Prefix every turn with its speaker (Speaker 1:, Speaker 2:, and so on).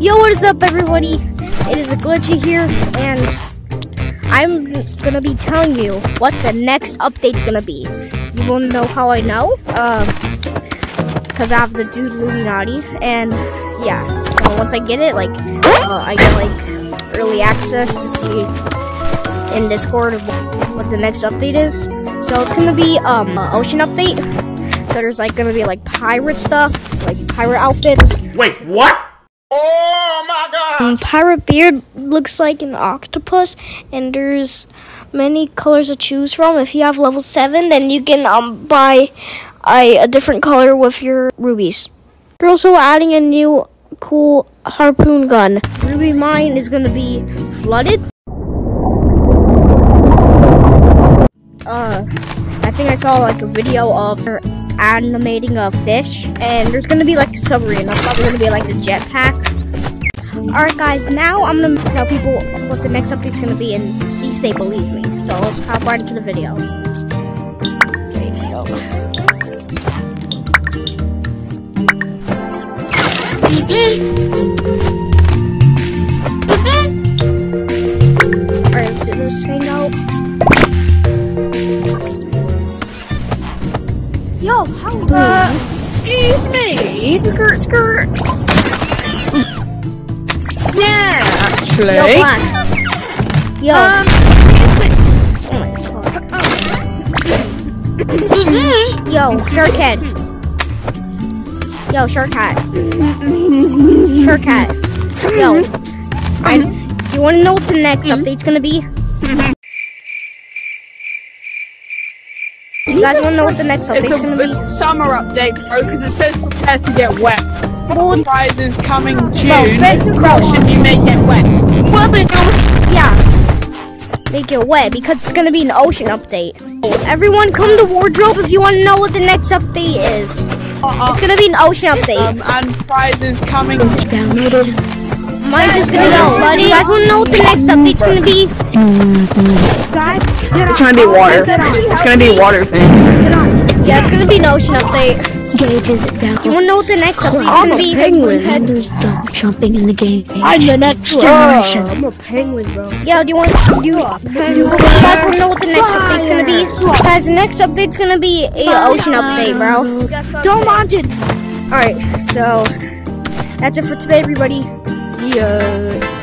Speaker 1: Yo, what is up, everybody? It is a glitchy here, and I'm gonna be telling you what the next update's gonna be. You wanna know how I know? Uh, cause I have the dude Illuminati, and yeah. So once I get it, like, uh, I get like early access to see in Discord what the next update is. So it's gonna be um ocean update. So there's like gonna be like pirate stuff, like pirate outfits.
Speaker 2: Wait, what?
Speaker 1: Um, pirate beard looks like an octopus, and there's many colors to choose from. If you have level seven, then you can um buy a, a different color with your rubies. They're also adding a new cool harpoon gun. Ruby mine is gonna be flooded. Uh, I think I saw like a video of her animating a fish, and there's gonna be like a submarine. That's probably gonna be like a jetpack. Alright guys, now I'm gonna tell people what the next update's gonna be and see if they believe me. So let's hop right into the video. Alright, let's do this hangout. Yo, how
Speaker 3: Uh, excuse me?
Speaker 1: skirt skirt?
Speaker 3: Yeah, actually.
Speaker 1: Yo, black. Yo.
Speaker 3: Um,
Speaker 1: oh my god. Yo, shark head. Yo, shark hat. Shark hat. Yo. I, you want to know what the next update's gonna be? You guys want to know what the next
Speaker 3: it's
Speaker 1: update's gonna
Speaker 3: a,
Speaker 1: be?
Speaker 3: it's a summer update, bro, because it says prepare to get wet.
Speaker 1: Well,
Speaker 3: Prizes coming June.
Speaker 1: Bro, Spencer, bro.
Speaker 3: Caution, you may get wet. Well, then you'll
Speaker 1: yeah. They get wet because it's gonna be an ocean update. Everyone, come to wardrobe if you want to know what the next update is. It's gonna be an ocean update.
Speaker 3: um, and prizes coming. Downloaded.
Speaker 1: Mine's just gonna go. You guys wanna know what the next update's gonna be?
Speaker 3: It's gonna be water. It's gonna be water thing.
Speaker 1: Yeah, it's gonna be an ocean update.
Speaker 4: gauges it down.
Speaker 1: You wanna know what the next update's
Speaker 4: I'm
Speaker 1: gonna
Speaker 4: a
Speaker 1: be?
Speaker 4: penguin. Headers double jumping in the game.
Speaker 3: I'm the next oh,
Speaker 4: generation.
Speaker 3: I'm a penguin, bro.
Speaker 1: Yeah, do you want do you, do you guys wanna know what the next update's gonna be? Guys, the next update's gonna be a ocean update, bro.
Speaker 3: Don't mind it.
Speaker 1: Alright, so that's it for today, everybody. See ya.